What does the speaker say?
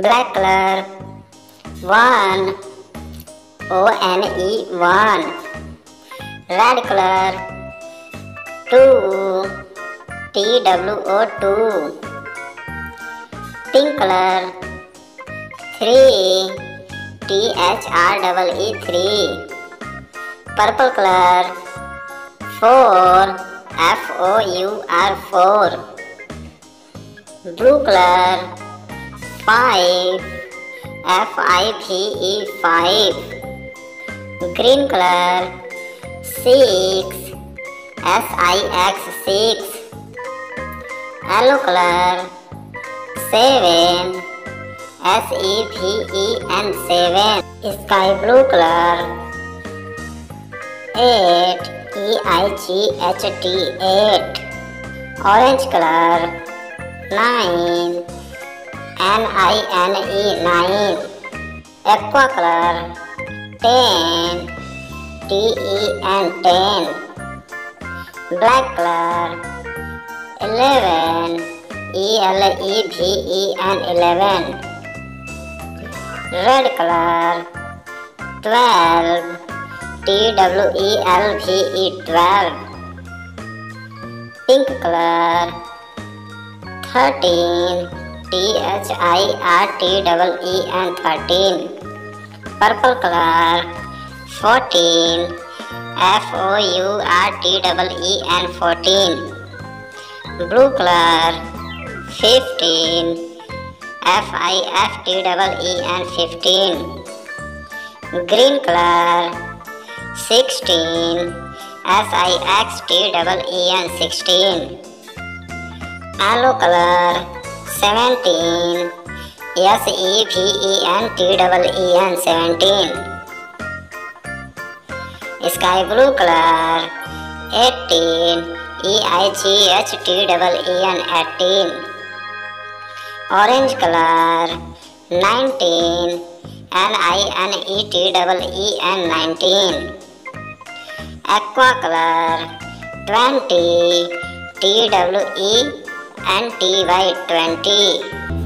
black color. One. O N E one. Red color. Two. T W O two. Pink color. Three. T H R double E three. Purple color. Four. F O U R four. Blue color five. F I V E five. Green color. Six. S I X six. Yellow color. Seven. S E V E N seven. Sky blue color. Eight. E I G H T eight. Orange color. Nine N I N E nine. Aqua color ten T E N ten black color. Eleven. E L E V E N eleven. Red color. Twelve. T W E L V E twelve. Pink color. Thirteen T H I R T double E N thirteen. Purple color fourteen. F O U R T double E N fourteen. Blue color fifteen. F I F T double E N fifteen. Green color sixteen. S I X T double E N sixteen. Yellow color seventeen. S E V E N T double E N seventeen. Sky blue color eighteen. E I G H T double E N eighteen. Orange color nineteen. N I N E T double E N nineteen. Aqua color twenty. T W E N T Y twenty